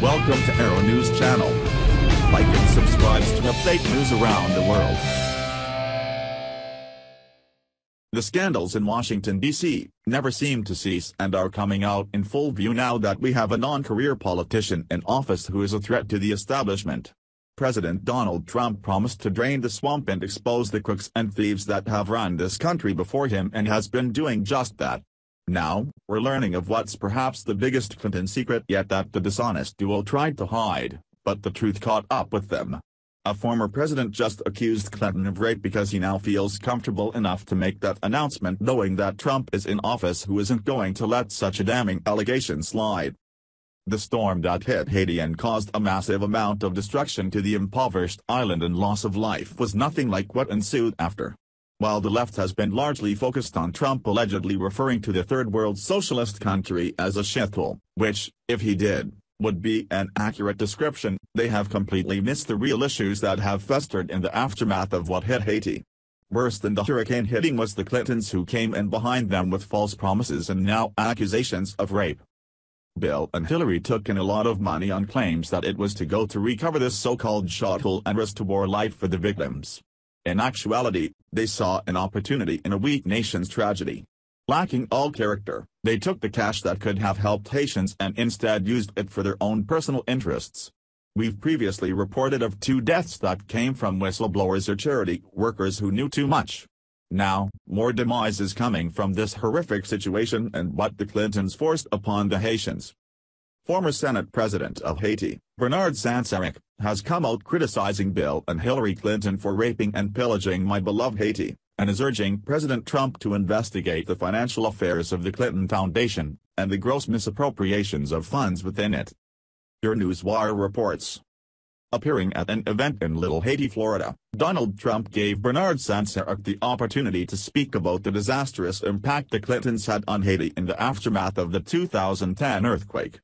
Welcome to Arrow News Channel. Like and subscribe to update news around the world. The scandals in Washington, D.C., never seem to cease and are coming out in full view now that we have a non-career politician in office who is a threat to the establishment. President Donald Trump promised to drain the swamp and expose the crooks and thieves that have run this country before him and has been doing just that. Now, we're learning of what's perhaps the biggest Clinton secret yet that the dishonest duo tried to hide, but the truth caught up with them. A former president just accused Clinton of rape because he now feels comfortable enough to make that announcement knowing that Trump is in office who isn't going to let such a damning allegation slide. The storm that hit Haiti and caused a massive amount of destruction to the impoverished island and loss of life was nothing like what ensued after. While the left has been largely focused on Trump allegedly referring to the third world socialist country as a shithole, which, if he did, would be an accurate description, they have completely missed the real issues that have festered in the aftermath of what hit Haiti. Worse than the hurricane hitting was the Clintons who came in behind them with false promises and now accusations of rape. Bill and Hillary took in a lot of money on claims that it was to go to recover this so-called shuttle and restore life for the victims. In actuality, they saw an opportunity in a weak nation's tragedy. Lacking all character, they took the cash that could have helped Haitians and instead used it for their own personal interests. We've previously reported of two deaths that came from whistleblowers or charity workers who knew too much. Now, more demise is coming from this horrific situation and what the Clintons forced upon the Haitians. Former Senate President of Haiti, Bernard Sansaricq, has come out criticizing Bill and Hillary Clinton for raping and pillaging my beloved Haiti, and is urging President Trump to investigate the financial affairs of the Clinton Foundation, and the gross misappropriations of funds within it. Your Newswire reports. Appearing at an event in Little Haiti, Florida, Donald Trump gave Bernard Sansaricq the opportunity to speak about the disastrous impact the Clintons had on Haiti in the aftermath of the 2010 earthquake.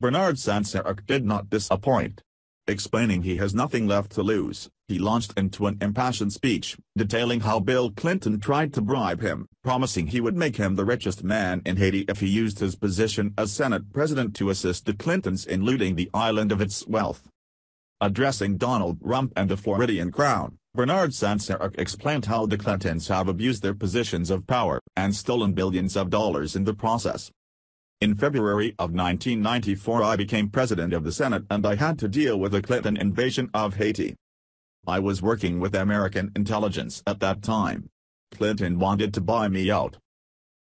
Bernard Sansaricq did not disappoint. Explaining he has nothing left to lose, he launched into an impassioned speech, detailing how Bill Clinton tried to bribe him, promising he would make him the richest man in Haiti if he used his position as Senate President to assist the Clintons in looting the island of its wealth. Addressing Donald Trump and the Floridian crown, Bernard Sansaricq explained how the Clintons have abused their positions of power and stolen billions of dollars in the process. In February of 1994 I became president of the Senate and I had to deal with the Clinton invasion of Haiti. I was working with American intelligence at that time. Clinton wanted to buy me out.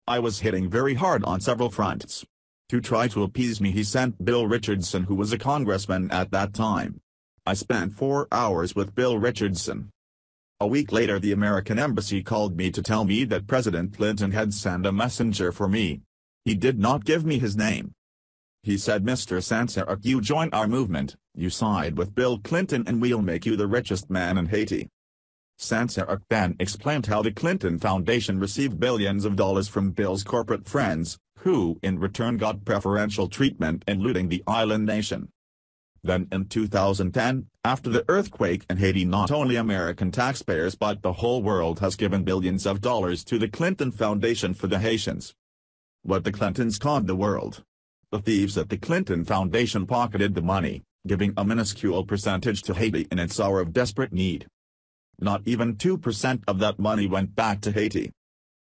I was hitting very hard on several fronts. To try to appease me he sent Bill Richardson who was a congressman at that time. I spent four hours with Bill Richardson. A week later the American embassy called me to tell me that President Clinton had sent a messenger for me. He did not give me his name. He said Mr. Sansaricq you join our movement, you side with Bill Clinton and we'll make you the richest man in Haiti. Sansaricq then explained how the Clinton Foundation received billions of dollars from Bill's corporate friends, who in return got preferential treatment in looting the island nation. Then in 2010, after the earthquake in Haiti not only American taxpayers but the whole world has given billions of dollars to the Clinton Foundation for the Haitians. What the Clintons conned the world. The thieves at the Clinton Foundation pocketed the money, giving a minuscule percentage to Haiti in its hour of desperate need. Not even 2% of that money went back to Haiti.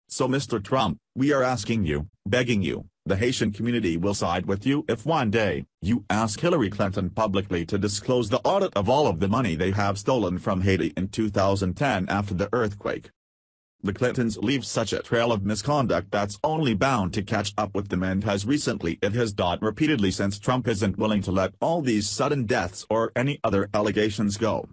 So Mr. Trump, we are asking you, begging you, the Haitian community will side with you if one day, you ask Hillary Clinton publicly to disclose the audit of all of the money they have stolen from Haiti in 2010 after the earthquake. The Clintons leave such a trail of misconduct that's only bound to catch up with them and has recently it has done repeatedly since Trump isn't willing to let all these sudden deaths or any other allegations go.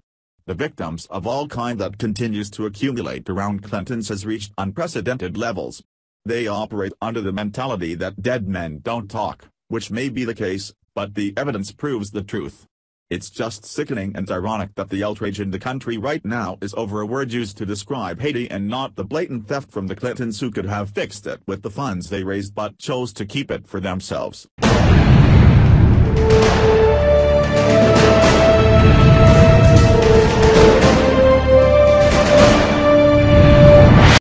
The victims of all kind that continues to accumulate around Clintons has reached unprecedented levels. They operate under the mentality that dead men don't talk, which may be the case, but the evidence proves the truth. It's just sickening and ironic that the outrage in the country right now is over a word used to describe Haiti and not the blatant theft from the Clintons who could have fixed it with the funds they raised but chose to keep it for themselves.